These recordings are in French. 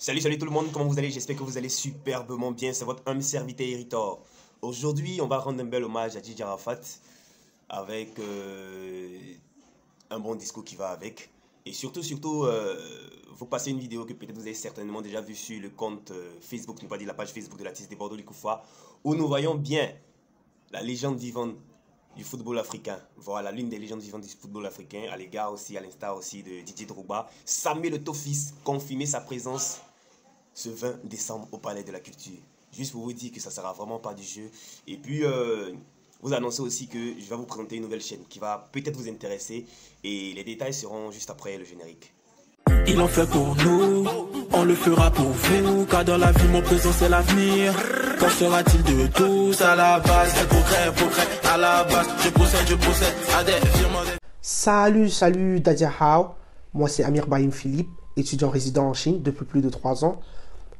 Salut, salut tout le monde, comment vous allez? J'espère que vous allez superbement bien. C'est votre homme serviteur Héritor. Aujourd'hui, on va rendre un bel hommage à Didi Arafat avec euh, un bon discours qui va avec. Et surtout, surtout, euh, vous passez une vidéo que peut-être vous avez certainement déjà vue sur le compte euh, Facebook, ne pas dire la page Facebook de l'artiste de Bordeaux Likoufa, où nous voyons bien la légende vivante du football africain. Voilà, l'une des légendes vivantes du football africain, à l'égard aussi, à l'instar aussi de Didier Drogba. Samuel Tofis confirmé sa présence ce 20 décembre au Palais de la Culture. Juste pour vous dire que ça sera vraiment pas du jeu. Et puis, euh, vous annoncer aussi que je vais vous présenter une nouvelle chaîne qui va peut-être vous intéresser. Et les détails seront juste après le générique. Il en fait pour nous, on le fera pour vous, car dans la vie mon présent c'est l'avenir. Qu'en sera-t-il de tous à la base? C'est progrès, progrès, à la base, je possède, je possède, à des firmes. Salut, salut Dadia Hao. Moi c'est Amir Bahim Philippe, étudiant résident en Chine depuis plus de 3 ans.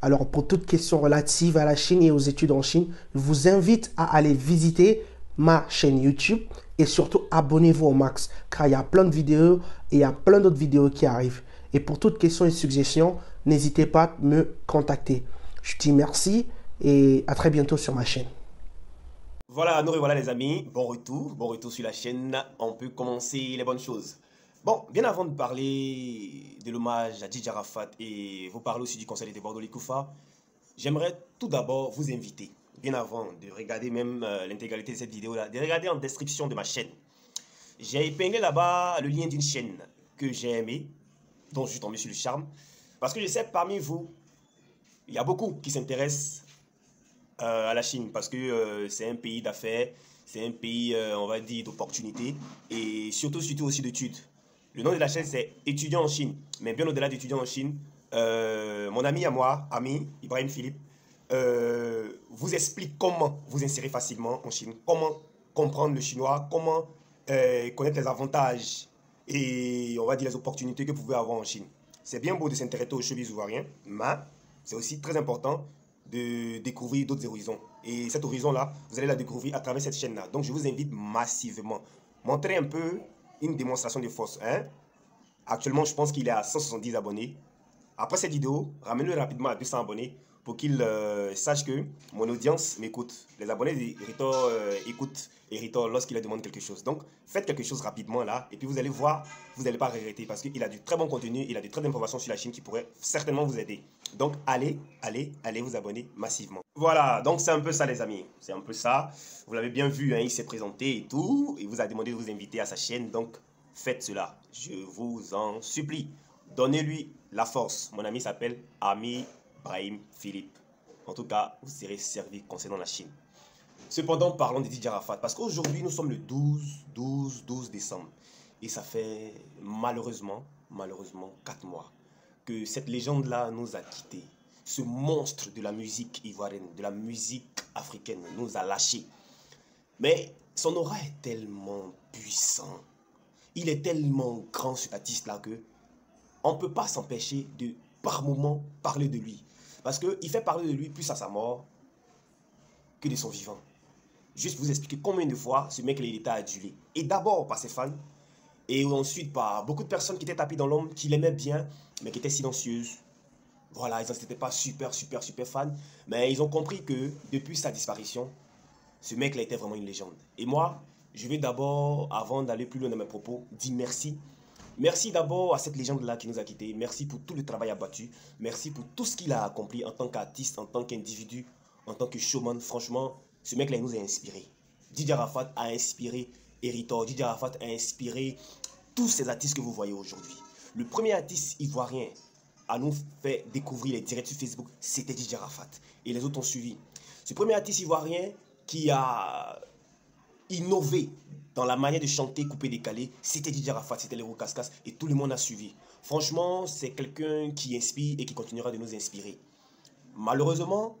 Alors pour toute question relative à la Chine et aux études en Chine, je vous invite à aller visiter ma chaîne YouTube et surtout abonnez-vous au max car il y a plein de vidéos et il y a plein d'autres vidéos qui arrivent. Et pour toute question et suggestion, n'hésitez pas à me contacter. Je dis merci et à très bientôt sur ma chaîne. Voilà, nous revoilà les amis. Bon retour, bon retour sur la chaîne. On peut commencer les bonnes choses. Bon, bien avant de parler de l'hommage à Didi Arafat et vous parler aussi du conseil de Bordeaux Likoufa, j'aimerais tout d'abord vous inviter, bien avant de regarder même euh, l'intégralité de cette vidéo-là, de regarder en description de ma chaîne. J'ai épinglé là-bas le lien d'une chaîne que j'ai aimé, dont je suis tombé sur le charme, parce que je sais parmi vous, il y a beaucoup qui s'intéressent euh, à la Chine, parce que euh, c'est un pays d'affaires, c'est un pays, on va dire, d'opportunités, et surtout, surtout aussi d'études. Le nom de la chaîne, c'est Étudiant en Chine. Mais bien au-delà d'étudiant en Chine, euh, mon ami à moi, ami Ibrahim Philippe, euh, vous explique comment vous insérer facilement en Chine, comment comprendre le chinois, comment euh, connaître les avantages et on va dire les opportunités que vous pouvez avoir en Chine. C'est bien beau de s'intéresser aux cheveux ivoiriens, mais c'est aussi très important de découvrir d'autres horizons. Et cet horizon-là, vous allez la découvrir à travers cette chaîne-là. Donc je vous invite massivement. Montrez un peu une démonstration de force. Hein? Actuellement, je pense qu'il est à 170 abonnés. Après cette vidéo, ramène-le rapidement à 200 abonnés pour qu'il euh, que mon audience m'écoute. Les abonnés d'Héritor euh, écoutent Héritor lorsqu'il leur demande quelque chose. Donc, faites quelque chose rapidement là et puis vous allez voir, vous n'allez pas regretter parce qu'il a du très bon contenu, il a de très bonnes informations sur la Chine qui pourraient certainement vous aider. Donc, allez, allez, allez vous abonner massivement. Voilà, donc c'est un peu ça les amis. C'est un peu ça. Vous l'avez bien vu, hein, il s'est présenté et tout. Il vous a demandé de vous inviter à sa chaîne. Donc, faites cela. Je vous en supplie. Donnez-lui la force. Mon ami s'appelle Ami Brahim Philippe. En tout cas, vous serez servi concernant la Chine. Cependant, parlons de Didier Arafat. Parce qu'aujourd'hui, nous sommes le 12, 12, 12 décembre. Et ça fait malheureusement, malheureusement, 4 mois que cette légende-là nous a quittés. Ce monstre de la musique ivoirienne, de la musique africaine, nous a lâchés. Mais son aura est tellement puissant. Il est tellement grand, cet artiste-là, que on ne peut pas s'empêcher de, par moment, parler de lui. Parce qu'il fait parler de lui plus à sa mort que de son vivant. Juste vous expliquer combien de fois ce mec-là, il était adulé. Et d'abord par ses fans, et ensuite par beaucoup de personnes qui étaient tapées dans l'ombre, qui l'aimaient bien, mais qui étaient silencieuses. Voilà, ils n'étaient pas super, super, super fans. Mais ils ont compris que depuis sa disparition, ce mec-là était vraiment une légende. Et moi, je vais d'abord, avant d'aller plus loin dans mes propos, dire merci. Merci d'abord à cette légende-là qui nous a quittés. Merci pour tout le travail abattu. Merci pour tout ce qu'il a accompli en tant qu'artiste, en tant qu'individu, en tant que showman. Franchement, ce mec-là nous a inspiré. Didier Arafat a inspiré Héritor. Didier Arafat a inspiré tous ces artistes que vous voyez aujourd'hui. Le premier artiste ivoirien à nous faire découvrir les directs sur Facebook, c'était Didier Arafat. Et les autres ont suivi. Ce premier artiste ivoirien qui a innové dans la manière de chanter coupé décalé, c'était Didier Arafat, c'était les Cascas et tout le monde a suivi. Franchement, c'est quelqu'un qui inspire et qui continuera de nous inspirer. Malheureusement,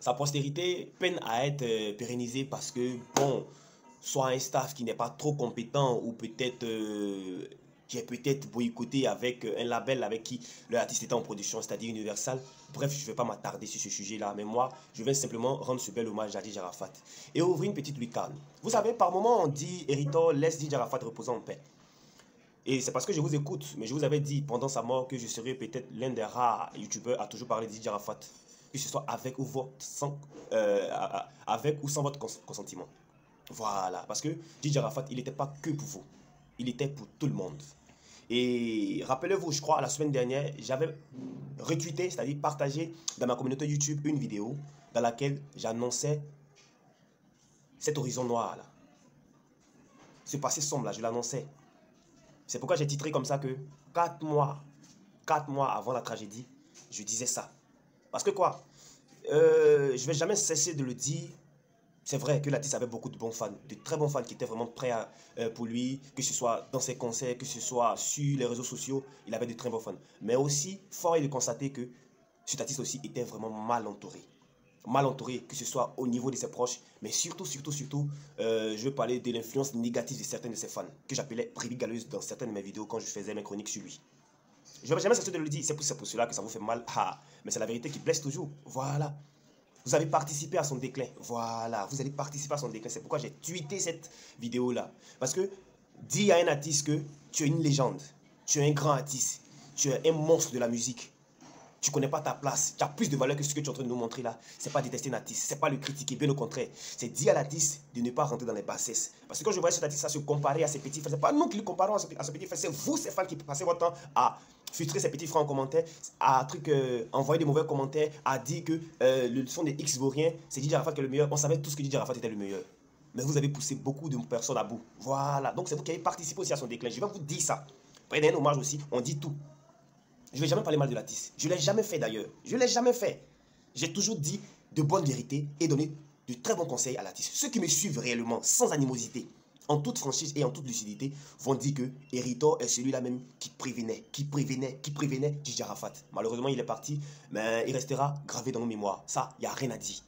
sa postérité peine à être euh, pérennisée parce que, bon, soit un staff qui n'est pas trop compétent ou peut-être euh, qui est peut-être boycotté avec euh, un label avec qui l'artiste était en production, c'est-à-dire Universal. Bref, je ne vais pas m'attarder sur ce sujet-là, mais moi, je vais simplement rendre ce bel hommage à Didier Arafat et ouvrir une petite lucarne. Vous savez, par moment, on dit Héritor, laisse Didier Arafat reposer en paix. Et c'est parce que je vous écoute, mais je vous avais dit pendant sa mort que je serais peut-être l'un des rares youtubeurs à toujours parler de Didier Arafat. Que ce soit avec ou, votre, sans, euh, avec ou sans votre consentement. Voilà, parce que Didier Arafat, il n'était pas que pour vous. Il était pour tout le monde. Et rappelez-vous, je crois, la semaine dernière, j'avais retweeté, c'est-à-dire partagé dans ma communauté YouTube une vidéo dans laquelle j'annonçais cet horizon noir là. Ce passé sombre là, je l'annonçais. C'est pourquoi j'ai titré comme ça que 4 mois, 4 mois avant la tragédie, je disais ça. Parce que quoi? Euh, Je vais jamais cesser de le dire c'est vrai que l'artiste avait beaucoup de bons fans, de très bons fans qui étaient vraiment prêts euh, pour lui, que ce soit dans ses concerts, que ce soit sur les réseaux sociaux, il avait de très bons fans. Mais aussi, fort est de constater que cet artiste aussi était vraiment mal entouré. Mal entouré, que ce soit au niveau de ses proches, mais surtout, surtout, surtout, euh, je veux parler de l'influence négative de certains de ses fans, que j'appelais Galeuse dans certaines de mes vidéos quand je faisais mes chroniques sur lui. Je ne vais jamais cesser de le dire, c'est pour, pour, cela que ça vous fait mal. Ah, mais c'est la vérité qui blesse toujours. Voilà. Vous avez participé à son déclin. Voilà, vous allez participer à son déclin. C'est pourquoi j'ai tweeté cette vidéo-là. Parce que dis à un artiste que tu es une légende, tu es un grand artiste, tu es un monstre de la musique. Tu connais pas ta place. Tu as plus de valeur que ce que tu es en train de nous montrer là. C'est pas détester un artiste, c'est pas le critiquer, bien au contraire. C'est dire à l'artiste de ne pas rentrer dans les bassesses. Parce que quand je vois cet artiste ça se comparer à ses petits frères, c'est pas nous qui le comparons à ses, petits frères, c'est vous, ces fans qui passez votre temps à frustrer ses petits frères en commentaire, à truc, euh, envoyer des mauvais commentaires, à dire que euh, le son des X vaut rien, c'est Didier Arafat qui est le meilleur. On savait tous que Didier Arafat était le meilleur. Mais vous avez poussé beaucoup de personnes à bout. Voilà. Donc c'est vous qui avez participé aussi à son déclin. Je vais vous dire ça. Prenez un hommage aussi. On dit tout. Je ne vais jamais parler mal de l'artiste. Je ne l'ai jamais fait d'ailleurs. Je ne l'ai jamais fait. J'ai toujours dit de bonnes vérités et donné de très bons conseils à l'artiste. Ceux qui me suivent réellement, sans animosité, en toute franchise et en toute lucidité, vont dire que Héritor est celui-là même qui prévenait, qui prévenait, qui prévenait Gigi Arafat. Malheureusement, il est parti, mais il restera gravé dans nos mémoires. Ça, il n'y a rien à dire.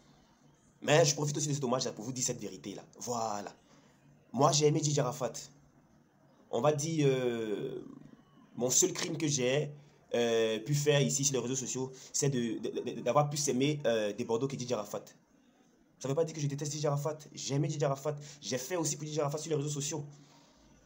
Mais je profite aussi de cet hommage pour vous dire cette vérité-là. Voilà. Moi, j'ai aimé Gigi Arafat. On va dire, euh, mon seul crime que j'ai, euh, pu faire ici sur les réseaux sociaux, c'est d'avoir plus aimé euh, des Bordeaux que Didier Arafat. Ça ne veut pas dire que je déteste Didier Arafat. J'ai aimé Didier Arafat. J'ai fait aussi pour Didier Arafat sur les réseaux sociaux.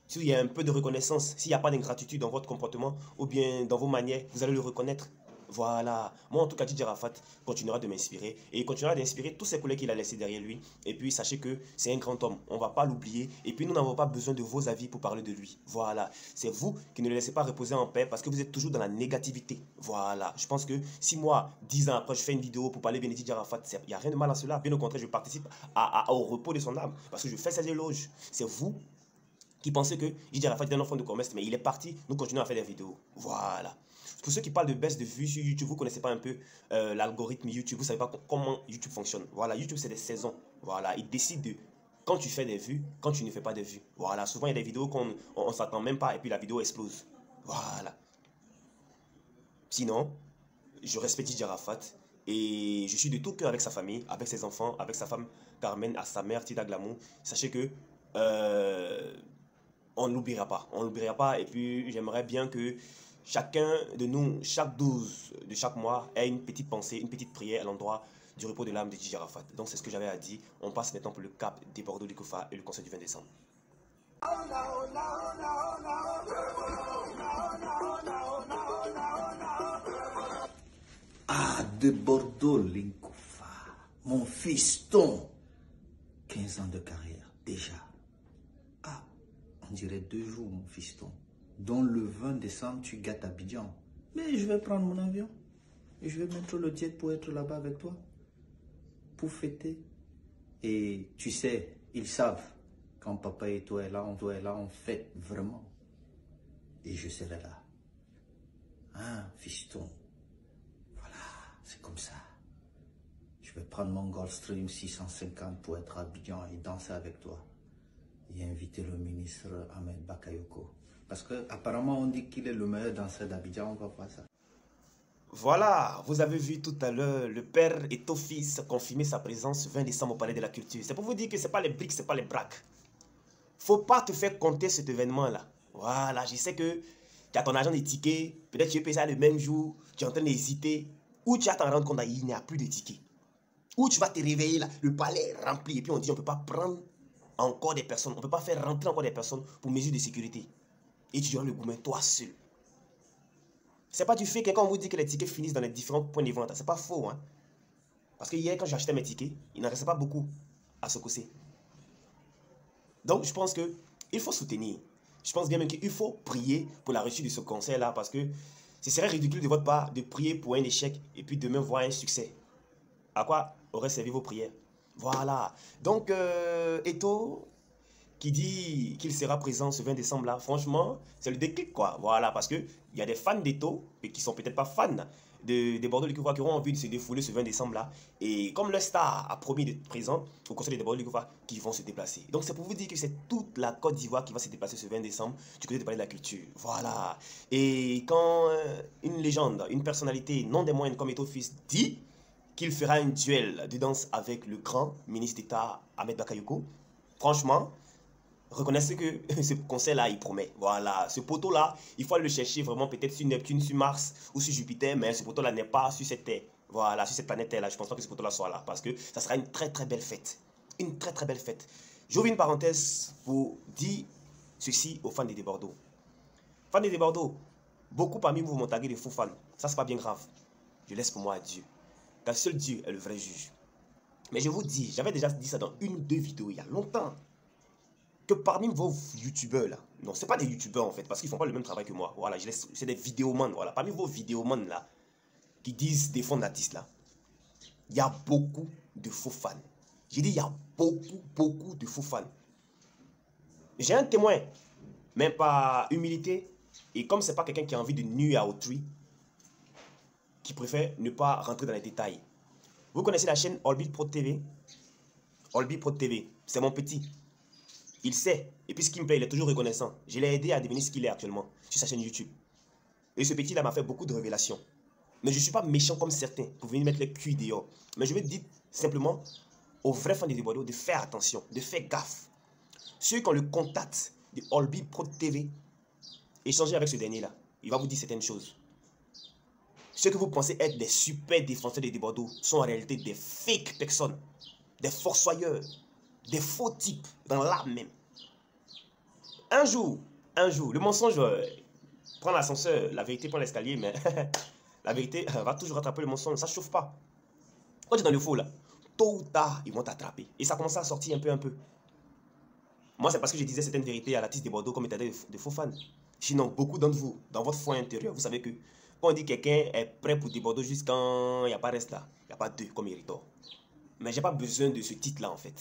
S'il y a un peu de reconnaissance, s'il n'y a pas d'ingratitude dans votre comportement ou bien dans vos manières, vous allez le reconnaître. Voilà. Moi, en tout cas, Didier Rafat continuera de m'inspirer et il continuera d'inspirer tous ses collègues qu'il a laissés derrière lui. Et puis, sachez que c'est un grand homme. On ne va pas l'oublier. Et puis, nous n'avons pas besoin de vos avis pour parler de lui. Voilà. C'est vous qui ne le laissez pas reposer en paix parce que vous êtes toujours dans la négativité. Voilà. Je pense que si moi, dix ans après, je fais une vidéo pour parler de Didier Rafat, il n'y a rien de mal à cela. Bien au contraire, je participe au repos de son âme parce que je fais ses éloges. C'est vous qui pensez que Didier Rafat est un enfant de commerce, mais il est parti. Nous continuons à faire des vidéos. Voilà. Pour ceux qui parlent de baisse de vues sur YouTube, vous ne connaissez pas un peu euh, l'algorithme YouTube, vous ne savez pas comment YouTube fonctionne. Voilà, YouTube, c'est des saisons. Voilà, il décide de quand tu fais des vues, quand tu ne fais pas des vues. Voilà, souvent il y a des vidéos qu'on ne s'attend même pas et puis la vidéo explose. Voilà. Sinon, je respecte Didier Rafat et je suis de tout cœur avec sa famille, avec ses enfants, avec sa femme Carmen, à sa mère Tida Glamou. Sachez que euh, on ne l'oubliera pas. On l'oubliera pas et puis j'aimerais bien que chacun de nous, chaque 12 de chaque mois, ait une petite pensée, une petite prière à l'endroit du repos de l'âme de Gigi Arafat. Donc c'est ce que j'avais à dire. On passe maintenant pour le cap des Bordeaux du Koufa et le conseil du 20 décembre. Ah, de Bordeaux, Linkoufa, mon fiston. 15 ans de carrière, déjà. Ah, on dirait deux jours, mon fiston dont le 20 décembre, tu gâtes Abidjan. Mais je vais prendre mon avion. Et je vais mettre le jet pour être là-bas avec toi. Pour fêter. Et tu sais, ils savent, quand papa et toi est là, on doit être là, on fête vraiment. Et je serai là. Hein, fiston? Voilà, c'est comme ça. Je vais prendre mon Gulfstream 650 pour être à Abidjan et danser avec toi. Et inviter le ministre Ahmed Bakayoko. Parce qu'apparemment, on dit qu'il est le meilleur danseur d'Abidjan, on va voir ça. Voilà, vous avez vu tout à l'heure le père et ton fils confirmer sa présence 20 décembre au Palais de la Culture. C'est pour vous dire que ce n'est pas les briques, ce n'est pas les braques. faut pas te faire compter cet événement-là. Voilà, je sais que tu as ton argent de tickets, peut-être tu payer ça le même jour, tu es en train d'hésiter, ou tu vas t'en rendre compte qu'il n'y a plus de tickets. Ou tu vas te réveiller là, le palais est rempli, et puis on dit on ne peut pas prendre encore des personnes, on ne peut pas faire rentrer encore des personnes pour mesure de sécurité. Et tu auras le gourmet toi seul. C'est pas du fait que quand on vous dit que les tickets finissent dans les différents points de vente, c'est pas faux. Hein? Parce que hier, quand acheté mes tickets, il n'en restait pas beaucoup à se cousser. Donc, je pense que il faut soutenir. Je pense bien même qu'il faut prier pour la réussite de ce concert-là parce que ce serait ridicule de votre part de prier pour un échec et puis demain voir un succès. À quoi auraient servi vos prières? Voilà. Donc, euh, Eto, qui dit qu'il sera présent ce 20 décembre là, franchement, c'est le déclic quoi. Voilà, parce que il y a des fans d'Eto et qui sont peut-être pas fans de, des Bordeaux Likouva qui auront envie de se défouler ce 20 décembre là. Et comme le star a promis d'être présent au conseil des Bordeaux Likouva, qui vont se déplacer. Donc c'est pour vous dire que c'est toute la Côte d'Ivoire qui va se déplacer ce 20 décembre du côté de Palais de la Culture. Voilà. Et quand euh, une légende, une personnalité non des moindres comme Eto Fils dit qu'il fera un duel de danse avec le grand ministre d'État Ahmed Bakayoko, franchement, reconnaissez que ce conseil-là, il promet. Voilà, ce poteau-là, il faut aller le chercher vraiment peut-être sur Neptune, sur Mars ou sur Jupiter, mais ce poteau-là n'est pas sur cette Terre. Voilà, sur cette planète-là, je pense pas que ce poteau-là soit là, parce que ça sera une très très belle fête. Une très très belle fête. J'ouvre une parenthèse pour dire ceci aux fans des Bordeaux. Fans des Bordeaux, beaucoup parmi vous m'ont tagué des faux fans. Ça, c'est pas bien grave. Je laisse pour moi à Dieu. Car seul Dieu est le vrai juge. Mais je vous dis, j'avais déjà dit ça dans une ou deux vidéos il y a longtemps que parmi vos youtubeurs là, non, c'est pas des youtubeurs en fait, parce qu'ils font pas le même travail que moi. Voilà, je laisse, c'est des vidéomans. Voilà, parmi vos vidéomans là, qui disent défendre l'artiste là, il y a beaucoup de faux fans. J'ai dit, il y a beaucoup, beaucoup de faux fans. J'ai un témoin, même pas humilité, et comme c'est pas quelqu'un qui a envie de nuire à autrui, qui préfère ne pas rentrer dans les détails. Vous connaissez la chaîne Olbit Pro TV Olbit Pro TV, c'est mon petit. Il sait. Et puis ce qui me plaît, il est toujours reconnaissant. Je l'ai aidé à devenir ce qu'il est actuellement sur sa chaîne YouTube. Et ce petit-là m'a fait beaucoup de révélations. Mais je ne suis pas méchant comme certains pour venir mettre les cuits dehors. Mais je vais dire simplement aux vrais fans de Bordeaux de faire attention, de faire gaffe. Ceux qui ont le contact de Olby Pro TV, échangez avec ce dernier-là. Il va vous dire certaines choses. Ceux que vous pensez être des super défenseurs de Bordeaux sont en réalité des fake personnes, des forçoyeurs, des faux types dans l'âme même. Un jour, un jour, le mensonge euh, prend l'ascenseur, la vérité prend l'escalier, mais la vérité euh, va toujours rattraper le mensonge, ça ne chauffe pas. Quand tu es dans le faux là, tôt ou tard, ils vont t'attraper. Et ça commence à sortir un peu, un peu. Moi, c'est parce que je disais certaines vérités à l'artiste de Bordeaux comme état de, faux fans. Sinon, beaucoup d'entre vous, dans votre foi intérieur, vous savez que quand on dit quelqu'un est prêt pour Bordeaux juste quand il n'y a pas reste là, il n'y a pas deux comme Héritor. Mais j'ai pas besoin de ce titre-là en fait.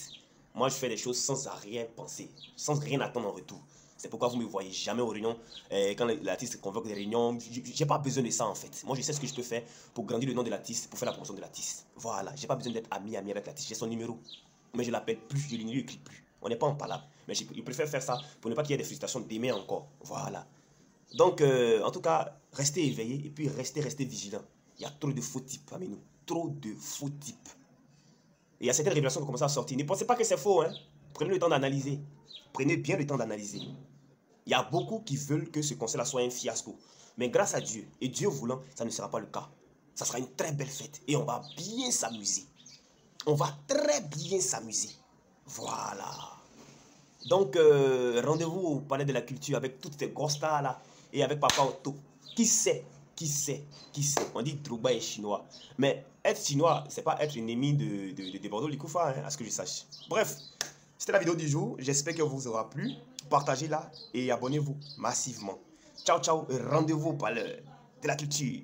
Moi, je fais des choses sans rien penser, sans rien attendre en retour. C'est pourquoi vous ne me voyez jamais aux réunions. Euh, quand l'artiste convoque des réunions, j'ai pas besoin de ça en fait. Moi, je sais ce que je peux faire pour grandir le nom de l'artiste, pour faire la promotion de l'artiste. Voilà, j'ai pas besoin d'être ami, ami avec l'artiste. J'ai son numéro. Mais je l'appelle plus, je ne lui écris plus. On n'est pas en parlant. Mais je, préfère faire ça pour ne pas qu'il y ait des frustrations d'aimer encore. Voilà. Donc, euh, en tout cas, restez éveillés et puis restez, restez vigilants. Il y a trop de faux types parmi nous. Trop de faux types. Et il y a certaines révélations qui commencent à sortir. Ne pensez pas que c'est faux. Hein? Prenez le temps d'analyser. Prenez bien le temps d'analyser. Il y a beaucoup qui veulent que ce conseil-là soit un fiasco. Mais grâce à Dieu, et Dieu voulant, ça ne sera pas le cas. Ça sera une très belle fête. Et on va bien s'amuser. On va très bien s'amuser. Voilà. Donc, euh, rendez-vous au Palais de la Culture avec toutes ces grosses stars-là. Et avec Papa Otto. Qui sait? Qui sait Qui sait On dit Drogba est chinois. Mais être chinois, c'est pas être ennemi de, de, de, Bordeaux Likoufa, hein, à ce que je sache. Bref, c'était la vidéo du jour. J'espère qu'elle vous aura plu. Partagez-la et abonnez-vous massivement. Ciao, ciao. Rendez-vous par de la culture.